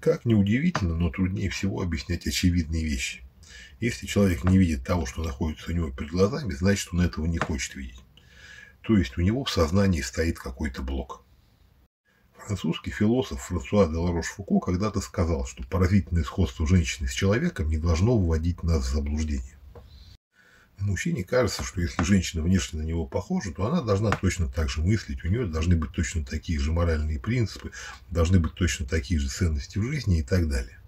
Как ни удивительно, но труднее всего объяснять очевидные вещи. Если человек не видит того, что находится у него перед глазами, значит, он этого не хочет видеть. То есть у него в сознании стоит какой-то блок. Французский философ Франсуа де Ларош-Фуко когда-то сказал, что поразительное сходство женщины с человеком не должно вводить нас в заблуждение. Мужчине кажется, что если женщина внешне на него похожа, то она должна точно так же мыслить, у нее должны быть точно такие же моральные принципы, должны быть точно такие же ценности в жизни и так далее.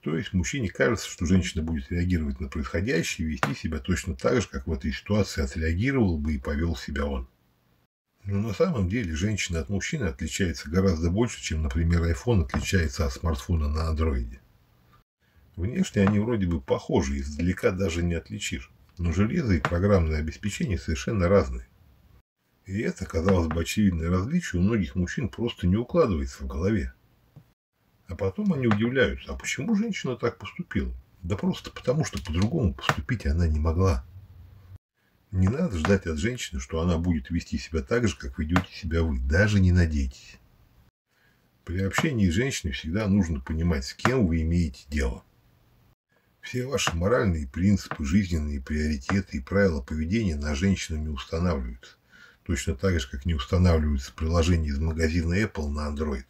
То есть мужчине кажется, что женщина будет реагировать на происходящее и вести себя точно так же, как в этой ситуации отреагировал бы и повел себя он. Но на самом деле женщина от мужчины отличается гораздо больше, чем, например, iPhone отличается от смартфона на андроиде. Внешне они вроде бы похожи, издалека даже не отличишь. Но железо и программное обеспечение совершенно разные. И это, казалось бы, очевидное различие у многих мужчин просто не укладывается в голове. А потом они удивляются, а почему женщина так поступила? Да просто потому, что по-другому поступить она не могла. Не надо ждать от женщины, что она будет вести себя так же, как ведете себя вы. Даже не надейтесь. При общении с женщиной всегда нужно понимать, с кем вы имеете дело. Все ваши моральные принципы, жизненные приоритеты и правила поведения на женщину не устанавливаются. Точно так же, как не устанавливаются приложения из магазина Apple на Android.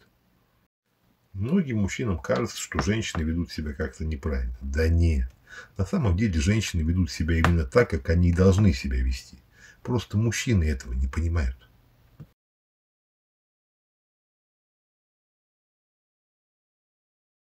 Многим мужчинам кажется, что женщины ведут себя как-то неправильно. Да нет. На самом деле женщины ведут себя именно так, как они и должны себя вести. Просто мужчины этого не понимают.